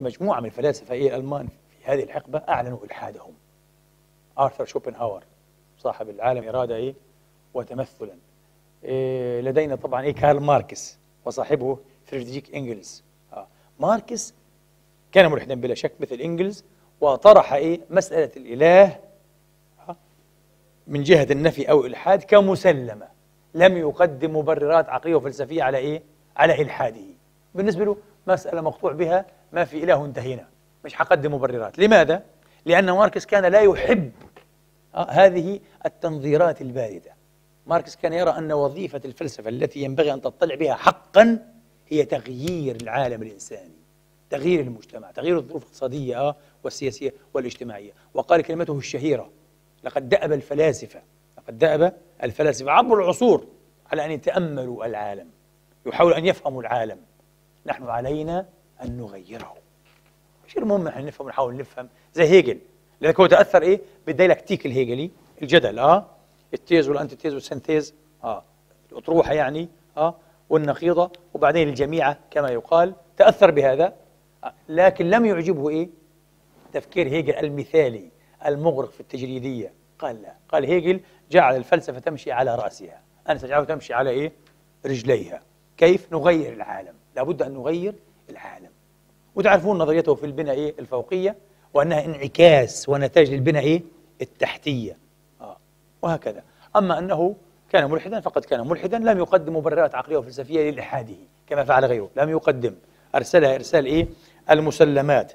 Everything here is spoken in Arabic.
مجموعة من الفلاسفة إيه الألمان في هذه الحقبة أعلنوا إلحادهم آرثر شوبنهاور صاحب العالم إرادة إيه وتمثلا إيه لدينا طبعا إيه كارل ماركس وصاحبه فريدريك إنجلز آه. ماركس كان ملحدا بلا شك مثل إنجلز وطرح إيه مسألة الإله آه. من جهة النفي أو الإلحاد كمسلمة لم يقدم مبررات عقلية وفلسفية على إيه؟ على إلحاده بالنسبة له مسألة مقطوع بها ما في إله انتهينا. مش حقدم مبررات. لماذا؟ لأن ماركس كان لا يحب آه هذه التنظيرات الباردة. ماركس كان يرى أن وظيفة الفلسفة التي ينبغي أن تطلع بها حقا هي تغيير العالم الإنساني تغيير المجتمع تغيير الظروف الاقتصادية آه والسياسية والاجتماعية. وقال كلمته الشهيرة لقد دأب الفلاسفة لقد دأب الفلاسفة عبر العصور على أن يتأملوا العالم يحاولوا أن يفهموا العالم. نحن علينا أن نغيره. مش المهم نحن نفهم ونحاول نفهم. زي هيجل. لذلك هو تأثر إيه؟ بالديالكتيك الهيجلي الجدل آه؟ ال thèse وال antithèse وال synthèse آه. الأطروحة يعني آه؟ والنقيضة. وبعدين الجميعة كما يقال تأثر بهذا. آه. لكن لم يعجبه إيه؟ تفكير هيجل المثالي المغرق في التجريدية. قال لا. قال هيجل جعل الفلسفة تمشي على رأسها. أنا سأجعلها تمشي على إيه؟ رجليها. كيف؟ نغير العالم. لابد أن نغير العالم. وتعرفون نظريته في البناء إيه؟ الفوقية وأنها انعكاس ونتاج للبناء إيه؟ التحتية. آه. وهكذا. أما أنه كان ملحدا فقد كان ملحدا لم يقدم مبررات عقلية وفلسفية لإلحاده كما فعل غيره. لم يقدم. أرسلها إرسال إيه؟ المسلمات.